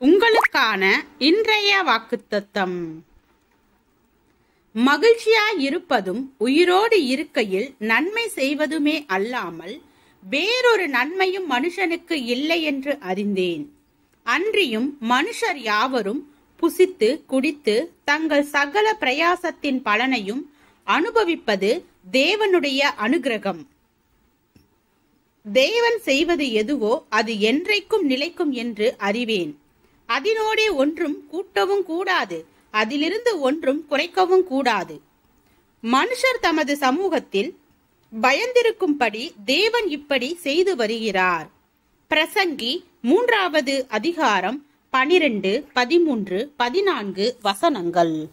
உங்களுக்கான இன்றைய வாக்குத்தத்தம். மகிழ்ச்சியாய் இருப்பதும் உயிரோடு இருக்கையில் நன்மை செய்வதுமே அல்லாமல் வேறொரு நன்மையும் மனுஷனுக்கு இல்லை என்று அறிந்தேன். அன்றியும் மனுஷர் யாவரும் புசித்து குடித்து தங்கள் சகல பிரயாசத்தின் பலனையும் அனுபவிப்பது தேவனுடைய அனுகிரகம். தேவன் செய்வது எதுவோ அது என்றைக்கும் நிலைக்கும் என்று அறிவேன். அதனோடே ஒன்றும் கூட்டவும் கூடாது. அதிலிருந்து ஒன்றும் குறைக்கவும் கூடாது. மனுஷர் தமது சமூகத்தில் பயந்திருக்கும்படி தேவன் இப்படி செய்து வருகிறார். பிரசங்கி மூன்றாவது அதிகாரம் பனிரெண்டு பதிமூன்று பதினான்கு வசனங்கள்.